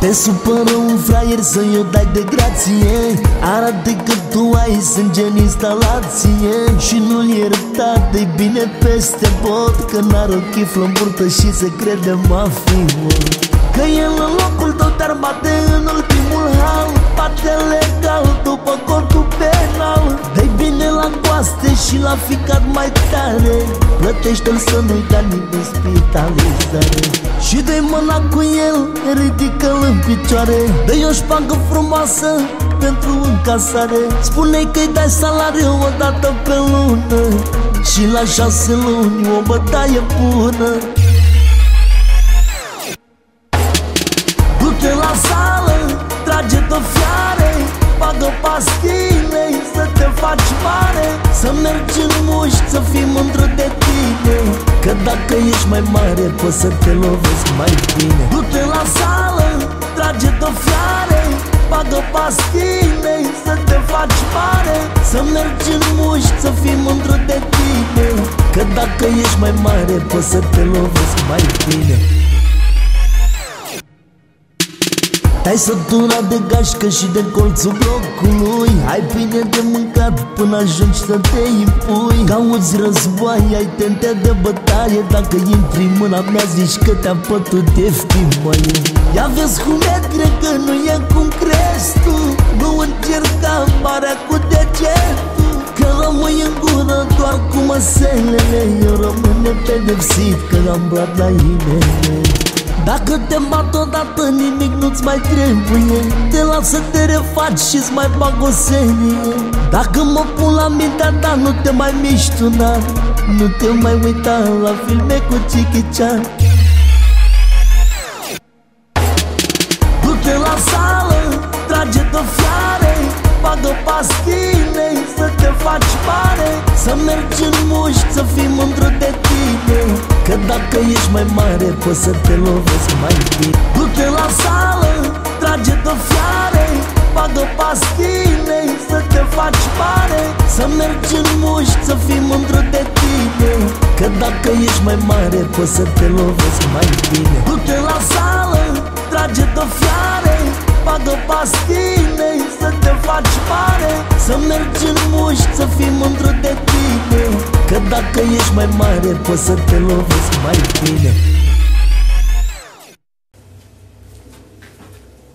Te supără un fraier să-i o dai de grație. Arată că tu ai sânge în instalație Și nu-l ierta de bine peste pot Că n-are ochii flămburtă și se crede mafios Că el în locul tău te-ar bate în ultimul hal Bate legal după cortul și la ficat mai tare. Plătește-l să nu-i da nimeni spitalizare. Și de mâna cu el, ridică-l în picioare. Dă-i o șpagă frumoasă pentru încasare. Spune-i că-i dai salariu o dată pe lună. Și la șase luni o bătaie bună Bagă pastile să te faci mare Să mergi în mușchi, să fii mândru de tine. Că dacă ești mai mare, poți să te lovesc mai bine. Du-te la sală, trage-te fiare Bagă pastile să te faci mare Să mergi în mușchi, să fii mândru de tine. Că dacă ești mai mare, poți să te lovesc mai bine Ai sătura de gașcă și de colțul blocului. Ai bine de mâncat până ajungi să te impui. Cauți război, ai tente de bătaie. Dacă intri în mâna mea zici că te-am pătut ieftin, măi. Ia vezi cum e, cred că nu e cum crezi tu. Nu încerca marea cu degetul. Că rămâi în gură doar cu măselele. Eu rămân nepedepsit că am blat la inele dacă te bat odată nimic nu-ți mai trebuie. Te las să te refaci și-ți mai bag o serie. Dacă mă pun la mintea ta nu te mai miștuna Nu te mai uita la filme cu Chichichan Du-te la sală, trage-te fiare Bagă pastile să te faci mare Să mergi în mușchi, să fii mândru de tine. Că dacă ești mai mare, poți să te lovesc mai bine. Du-te la sală, trage-te fiare Bagă pastile să te faci mare Să mergi în mușchi, să fii mândru de tine. Că dacă ești mai mare, poți să te lovesc mai bine. Du-te la sală, trage-te fiare Bagă pastile să te faci mare Să mergi în mușchi, să fii mândru de tine. Că dacă ești mai mare, poți să te lovesc mai bine